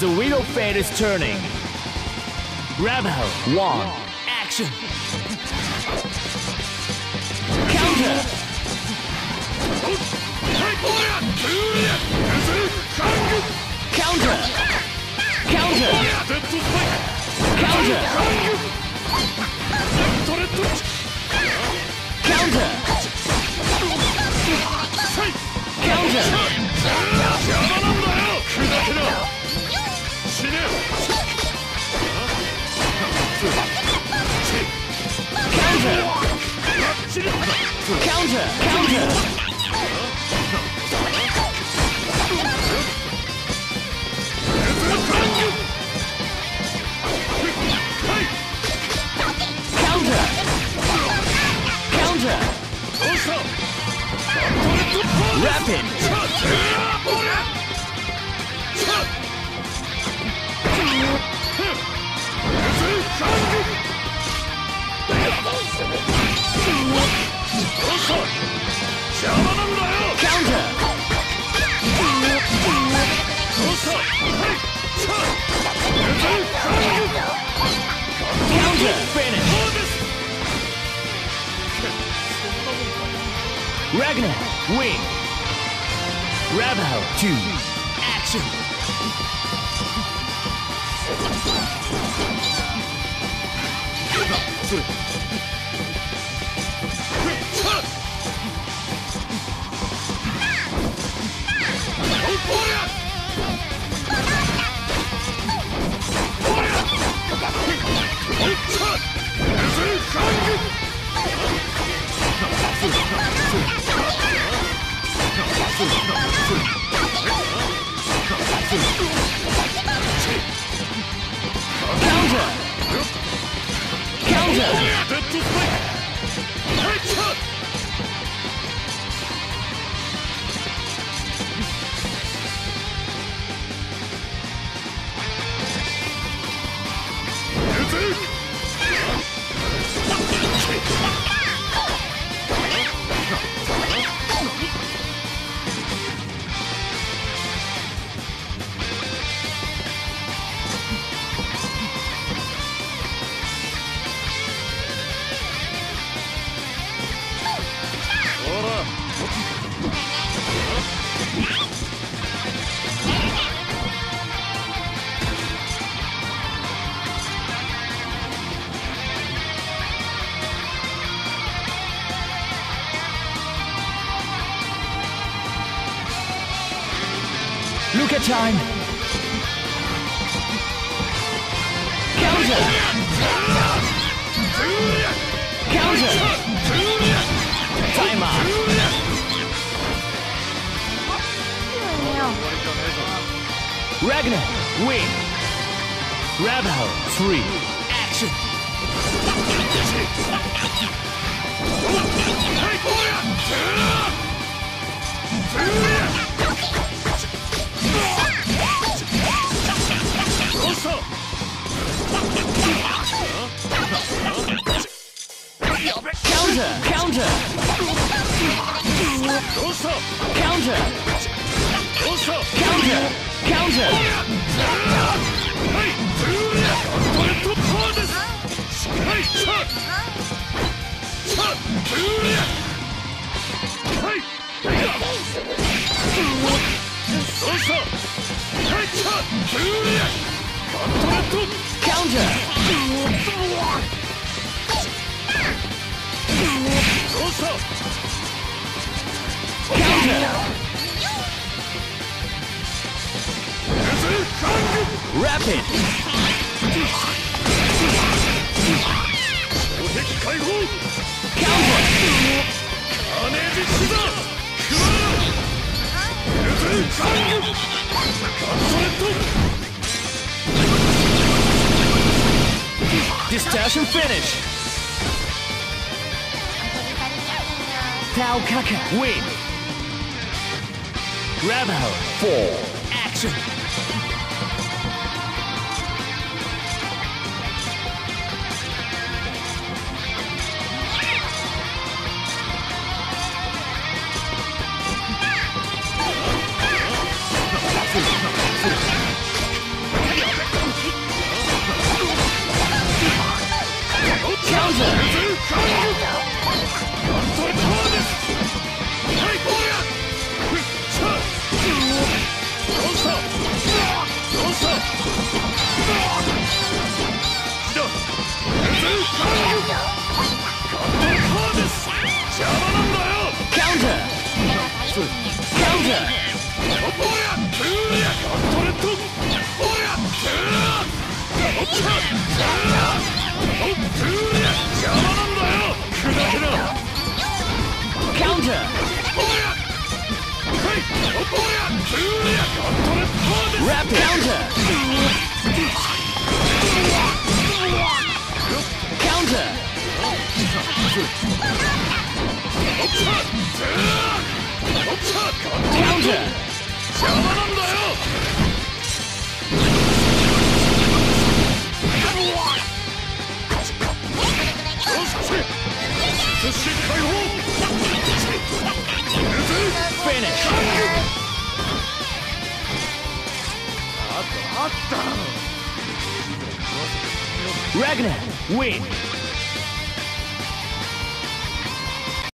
The wheel of fate is turning. Grab Rebel 1. Action. Counter. Counter. Counter. Counter. Rapid. Counter. Counter. Finish. Ragna. Win. Grab out. Two. Action. Three. Look at time. Counter. Counter. Time out. Ragna, win. Rebel 3. Action. Counter. Counter. Counter. Counter. Counter. Counter. Rapid. Counter. Distortion finish. Taokaka win. Grab out. Four. Action. Rapid. Counter. Counter. Counter. finish. Ragna, win!